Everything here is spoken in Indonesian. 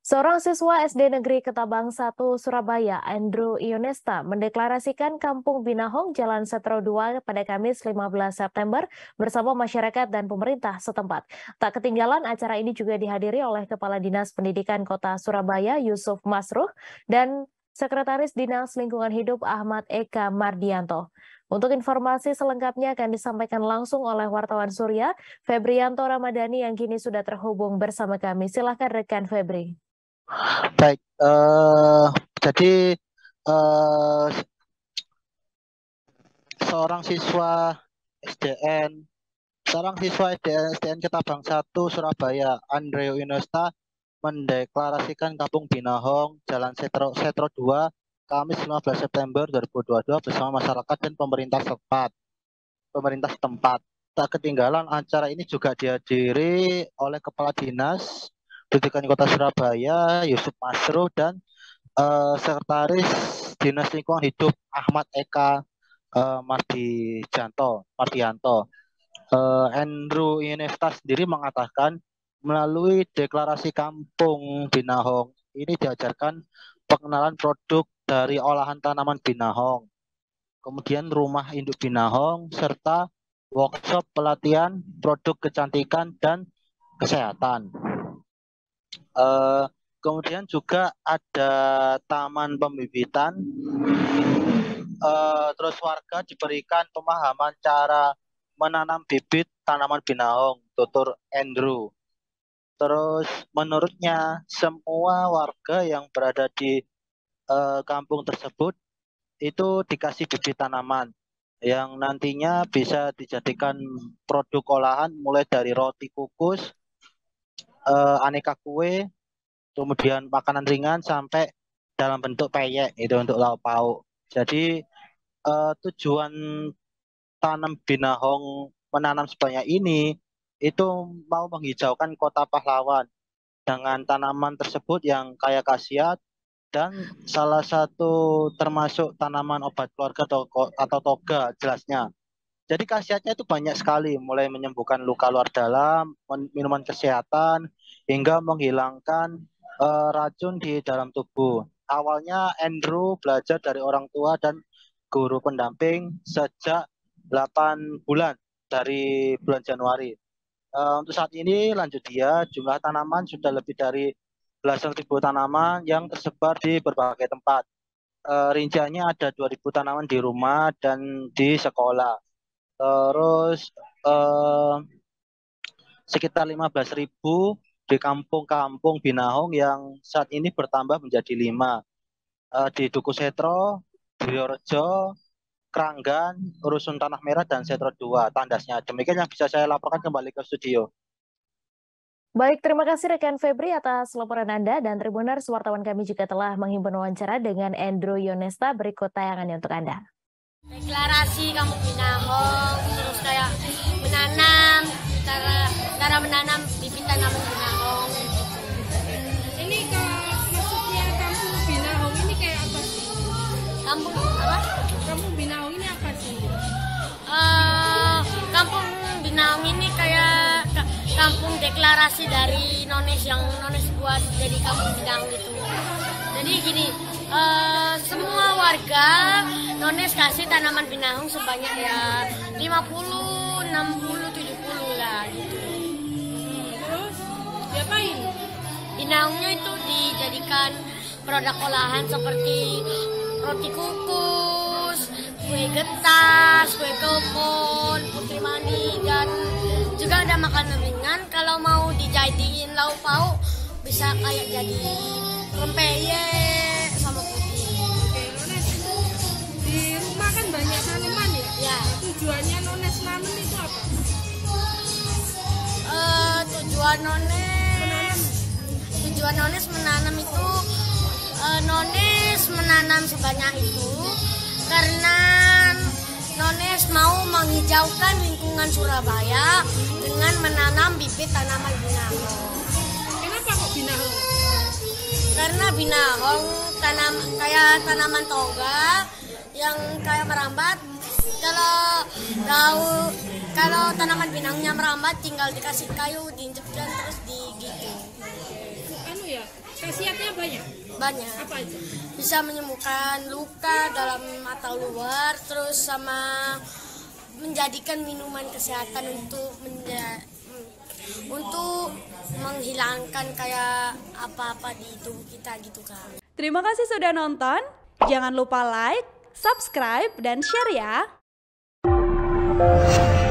Seorang siswa SD Negeri Ketabang 1 Surabaya, Andrew Ionesta, mendeklarasikan Kampung Binahong Jalan Setro 2 pada Kamis 15 September bersama masyarakat dan pemerintah setempat. Tak ketinggalan acara ini juga dihadiri oleh Kepala Dinas Pendidikan Kota Surabaya Yusuf Masruh dan Sekretaris Dinas Lingkungan Hidup Ahmad Eka Mardianto. Untuk informasi selengkapnya akan disampaikan langsung oleh wartawan Surya, Febrianto Ramadhani yang kini sudah terhubung bersama kami. Silahkan rekan Febri. Baik, uh, jadi uh, seorang siswa SDN, seorang siswa SDN, SDN Ketabang 1 Surabaya, Andreo Inosta, mendeklarasikan Kampung Binahong, Jalan Setro, Setro 2, Kamis 15 September 2022 bersama masyarakat dan pemerintah setempat. Pemerintah setempat. Tak ketinggalan acara ini juga dihadiri oleh Kepala Dinas Pendidikan Kota Surabaya, Yusuf Masro dan uh, Sekretaris Dinas Lingkungan Hidup Ahmad Eka uh, Mardi Janto, Mardianto. Uh, Andrew Inesta sendiri mengatakan melalui deklarasi kampung Binahong ini diajarkan pengenalan produk dari olahan tanaman Binahong, kemudian rumah induk Binahong serta workshop pelatihan produk kecantikan dan kesehatan. Uh, kemudian juga ada taman pembibitan. Uh, terus warga diberikan pemahaman cara menanam bibit tanaman binahong, tutur Andrew. Terus menurutnya semua warga yang berada di uh, kampung tersebut itu dikasih bibit tanaman yang nantinya bisa dijadikan produk olahan mulai dari roti kukus, uh, aneka kue, kemudian makanan ringan sampai dalam bentuk peyek itu untuk lauk pauk. Jadi uh, tujuan tanam binahong menanam sebanyak ini itu mau menghijaukan kota pahlawan dengan tanaman tersebut yang kaya khasiat dan salah satu termasuk tanaman obat keluarga atau, atau toga jelasnya jadi khasiatnya itu banyak sekali, mulai menyembuhkan luka luar dalam, minuman kesehatan, hingga menghilangkan uh, racun di dalam tubuh. Awalnya Andrew belajar dari orang tua dan guru pendamping sejak 8 bulan dari bulan Januari. Uh, untuk saat ini lanjut dia, jumlah tanaman sudah lebih dari belasan ribu tanaman yang tersebar di berbagai tempat. Uh, rinciannya ada 2000 tanaman di rumah dan di sekolah terus uh, sekitar 15.000 di kampung-kampung Binahong yang saat ini bertambah menjadi lima uh, di Duku Setro, Diorejo, Keranggan, Rusun Tanah Merah, dan Setro 2 tandasnya. Demikian yang bisa saya laporkan kembali ke studio. Baik, terima kasih rekan Febri atas laporan Anda dan Tribuners wartawan kami juga telah menghimpun wawancara dengan Andrew Yonesta berikut tayangannya untuk Anda. Deklarasi kamu Binahong, terus kayak menanam, cara cara menanam bibit tanaman Binahong. Ini ke maksudnya kampung Binahong ini kayak apa sih? Kampung apa? Kampung Binahong ini apa sih? Uh, kampung Binahong ini kayak kampung deklarasi dari Nones yang Nones buat jadi kampung Binahong itu. Jadi gini, uh, semua warga Nones kasih tanaman binahong sebanyak ya 50, 60, 70 lah gitu. Terus diapain? Binahongnya itu dijadikan produk olahan seperti roti kukus, kue getas, kue klepon, putri mani dan juga ada makanan ringan kalau mau dijadiin lauk pauk bisa kayak jadi rempeyek tujuannya Nones nanam itu apa? Uh, tujuan Nones tujuan Nones menanam itu uh, Nones menanam sebanyak itu karena Nones mau menghijaukan lingkungan Surabaya dengan menanam bibit tanaman binahong. Kenapa kok binahong? Karena binahong tanam kayak tanaman toga yang kayak merambat kalau tahu kalau tanaman binangnya merambat tinggal dikasih kayu diinjek dan terus digigit anu ya tes banyak? banyak Apa aja? bisa menyembuhkan luka dalam atau luar terus sama menjadikan minuman kesehatan untuk menja untuk menghilangkan kayak apa-apa di tubuh kita gitu kan Terima kasih sudah nonton. Jangan lupa like, subscribe, dan share ya. Bye.